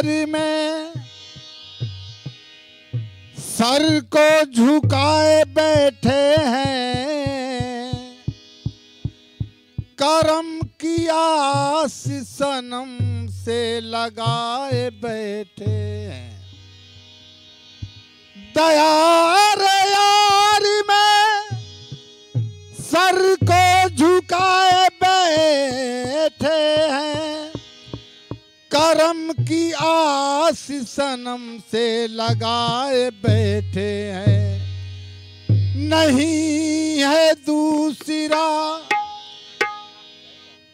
यार में सर को झुकाए बैठे हैं। करम किया सनम से लगाए बैठे हैं। दयार यार में सर को झुकाए बैठे करम की आस सनम से लगाए बैठे हैं। नहीं है दूसरा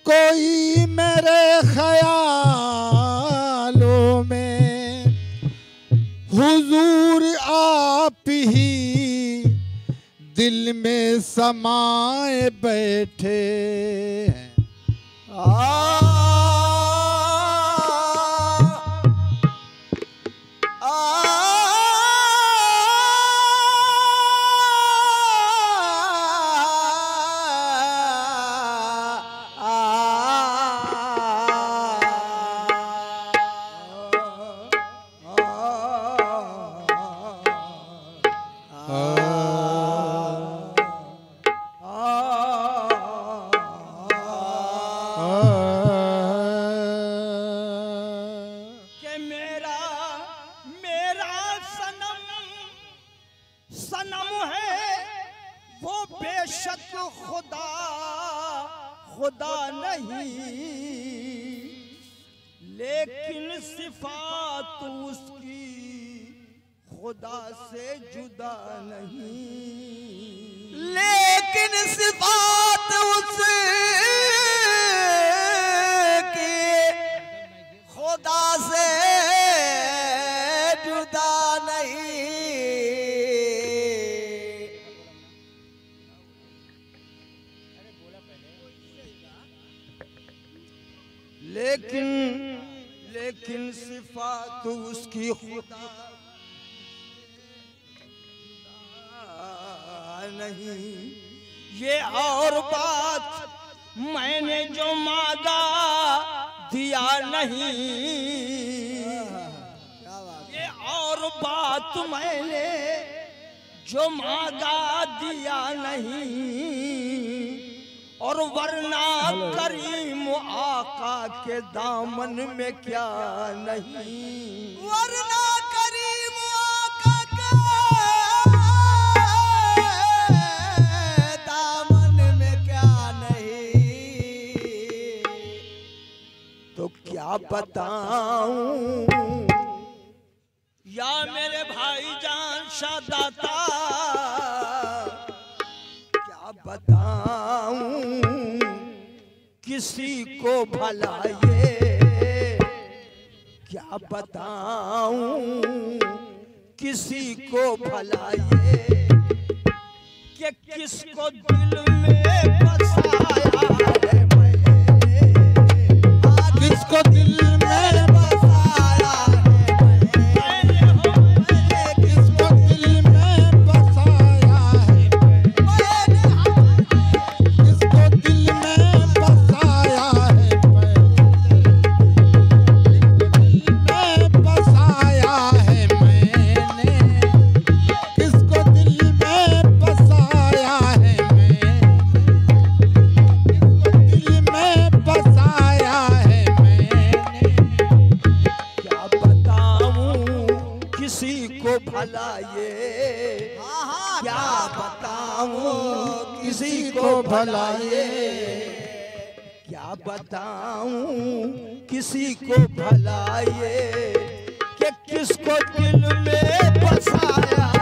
कोई मेरे ख्यालों में। हुजूर आप ही दिल में समाए बैठे हैं। खुदा से जुदा नहीं। लेकिन लेकिन सिफात उसकी खुदा नहीं। ये और बात मैंने जो मांगा दिया नहीं। ये और बात मैंने जो मांगा दिया नहीं। और वरना करीम आका के दामन में क्या नहीं। वरना क्या बताऊँ? या मेरे भाई जान शादाता, क्या बताऊँ? किसी को भला ये क्या बताऊँ? किसी को भला ये कि किसको दिल में बसाया किसको दिल भला ये क्या बताऊँ? किसी को भला ये क्या बताऊँ? किसी को भला ये कि किसको दिल में बसाया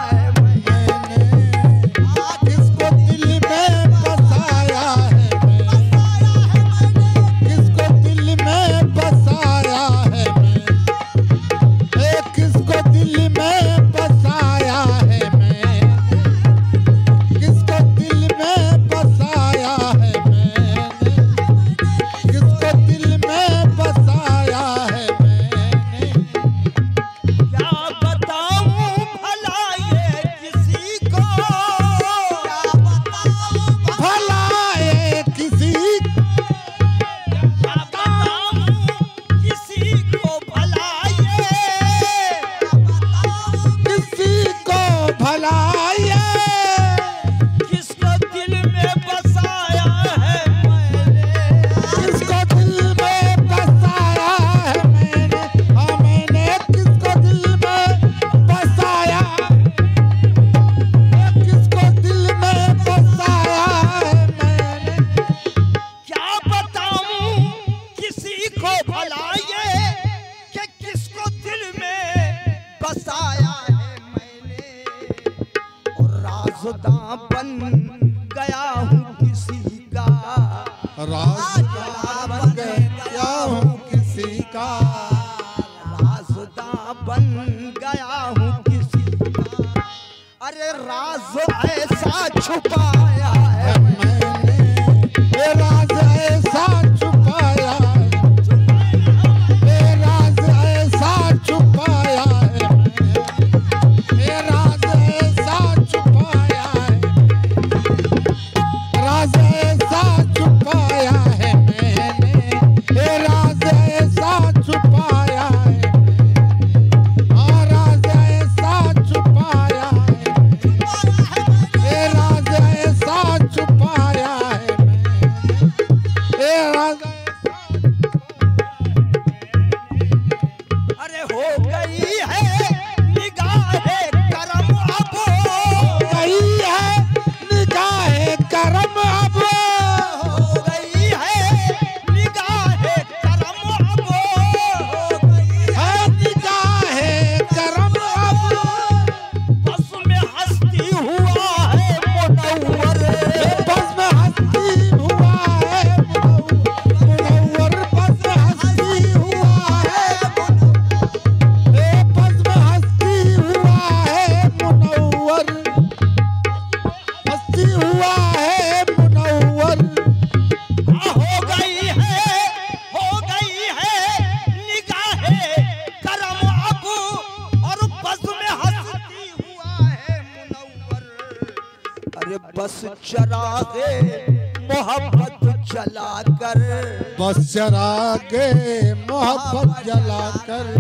बस चरागे मोहब्बत जला कर बस चरागे मोहब्बत जला कर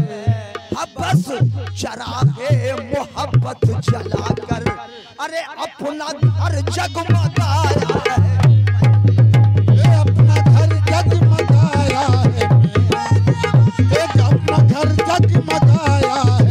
बस चरागे मोहब्बत जला कर अरे अपना घर जगमगाया है। अपना है। अपना घर है।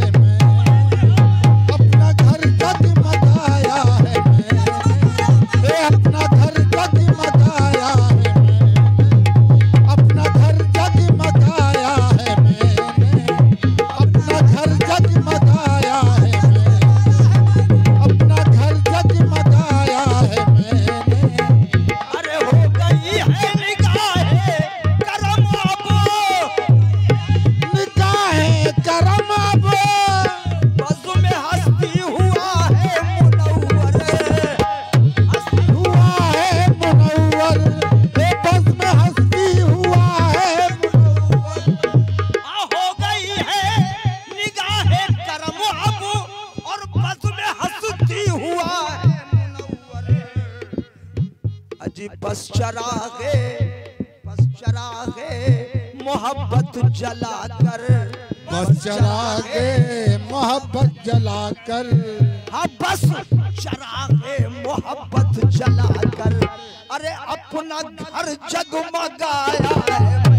जी बस चरा गे बस चरा गे मोहब्बत जला कर बस चरा गे मोहब्बत जला कर हाँ बस चरा गे मोहब्बत जला कर अरे अपना घर जगमगाया है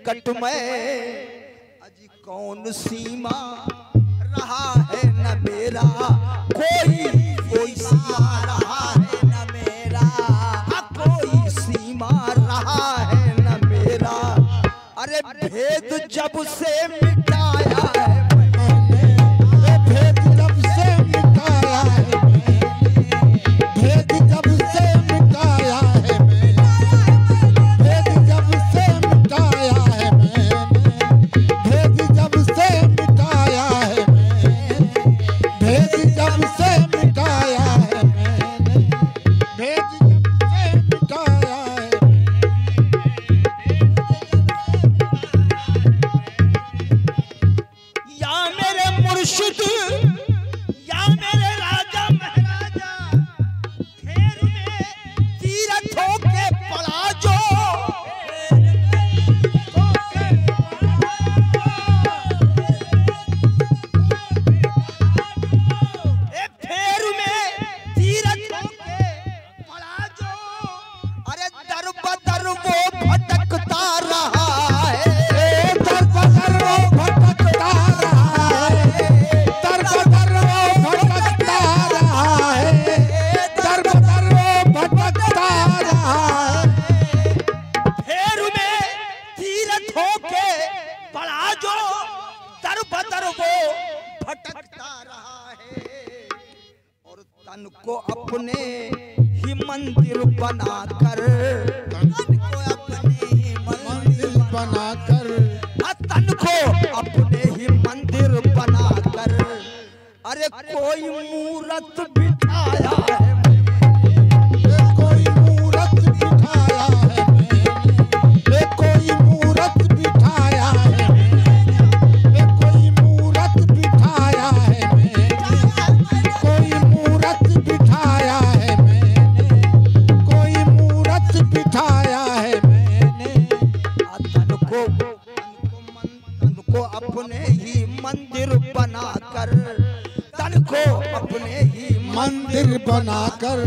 निकट में। अजी कौन सीमा रहा है न मेरा? कोई कोई सीमा रहा है न मेरा? कोई सीमा रहा है न मेरा? हाँ, अरे भेद जब से मिट कोई मूरत बिठाया है। बनाकर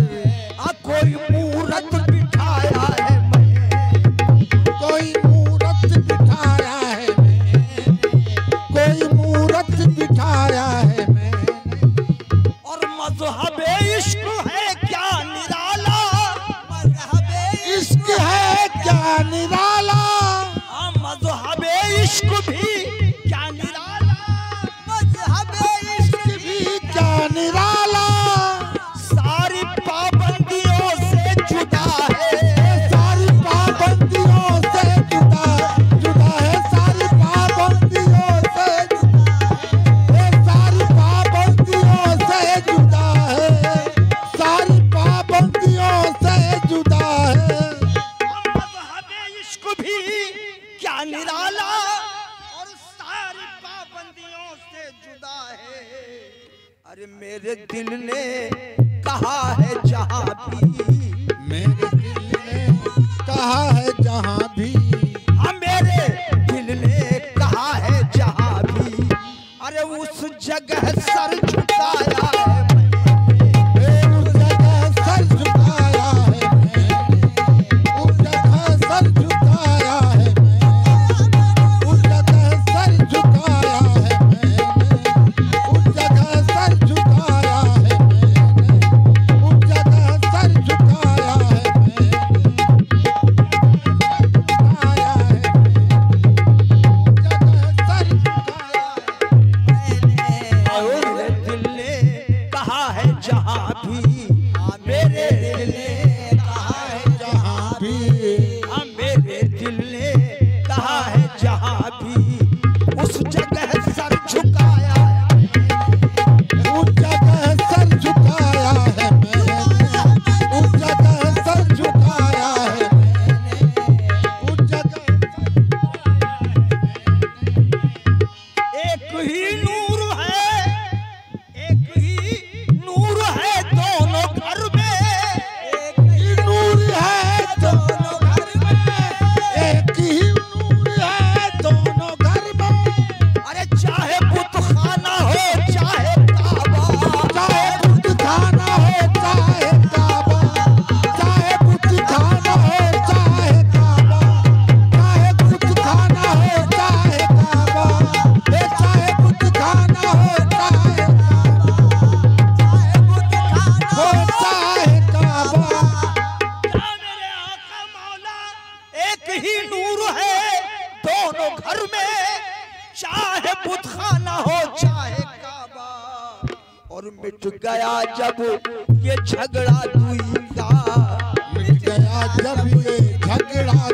मिट गया जब ये झगड़ा दुई का मिट गया जब ये झगड़ा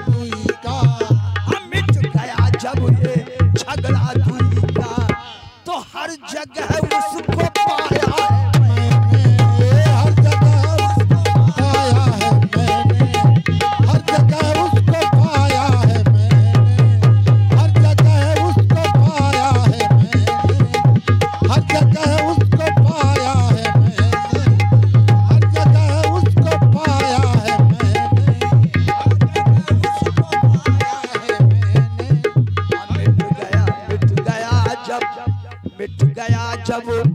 যাবো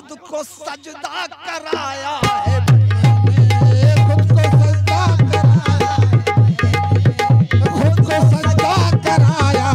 खुद को सजदा कराया है। सजदा कराया खुद को सजदा कराया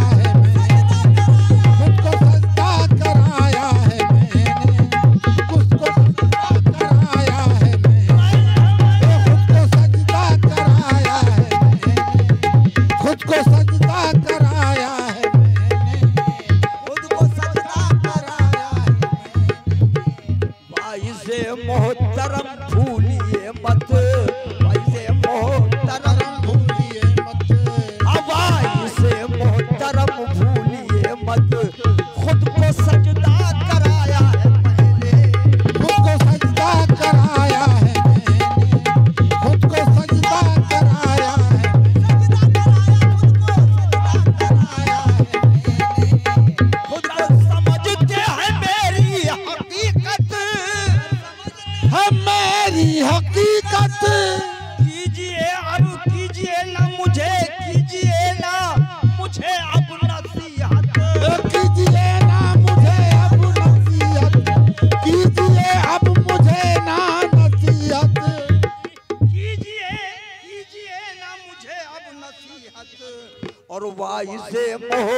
वाई से मोह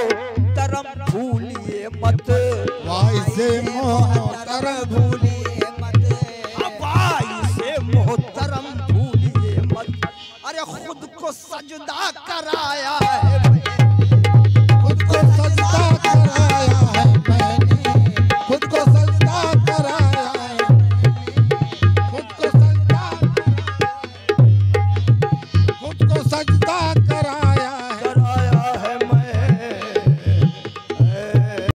तरम भूलिए मत। वाई से मोह तरम भूलिए मत। हाँ, वाई से मोह तरम भूलिए मत। अरे खुद को सजदा कराया है